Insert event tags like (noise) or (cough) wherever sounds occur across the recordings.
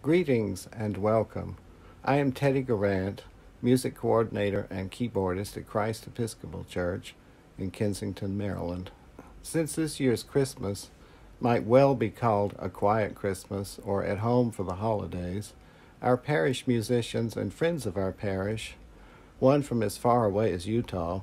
Greetings and welcome. I am Teddy Guerrant, music coordinator and keyboardist at Christ Episcopal Church in Kensington, Maryland. Since this year's Christmas might well be called a quiet Christmas or at home for the holidays, our parish musicians and friends of our parish, one from as far away as Utah,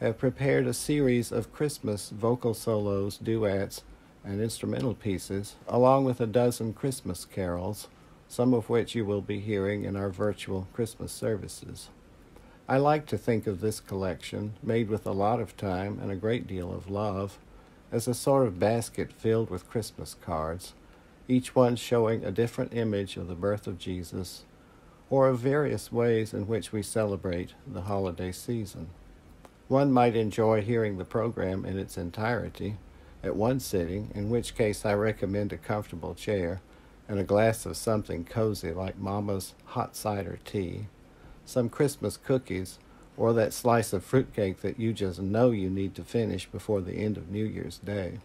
have prepared a series of Christmas vocal solos, duets, and instrumental pieces, along with a dozen Christmas carols, some of which you will be hearing in our virtual Christmas services. I like to think of this collection, made with a lot of time and a great deal of love, as a sort of basket filled with Christmas cards, each one showing a different image of the birth of Jesus or of various ways in which we celebrate the holiday season. One might enjoy hearing the program in its entirety at one sitting, in which case I recommend a comfortable chair and a glass of something cozy like Mama's hot cider tea, some Christmas cookies, or that slice of fruitcake that you just know you need to finish before the end of New Year's Day.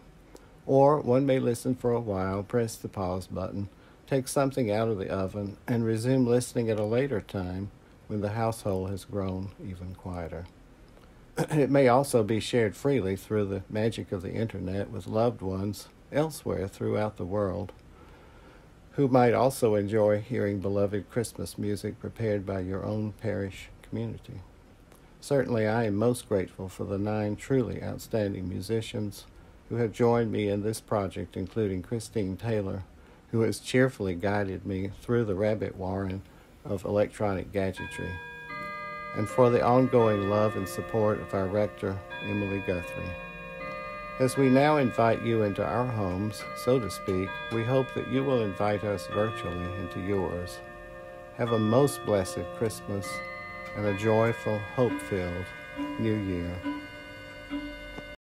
Or one may listen for a while, press the pause button, take something out of the oven, and resume listening at a later time when the household has grown even quieter. (clears throat) it may also be shared freely through the magic of the internet with loved ones elsewhere throughout the world who might also enjoy hearing beloved Christmas music prepared by your own parish community. Certainly, I am most grateful for the nine truly outstanding musicians who have joined me in this project, including Christine Taylor, who has cheerfully guided me through the rabbit warren of electronic gadgetry and for the ongoing love and support of our rector, Emily Guthrie. As we now invite you into our homes, so to speak, we hope that you will invite us virtually into yours. Have a most blessed Christmas and a joyful, hope filled New Year.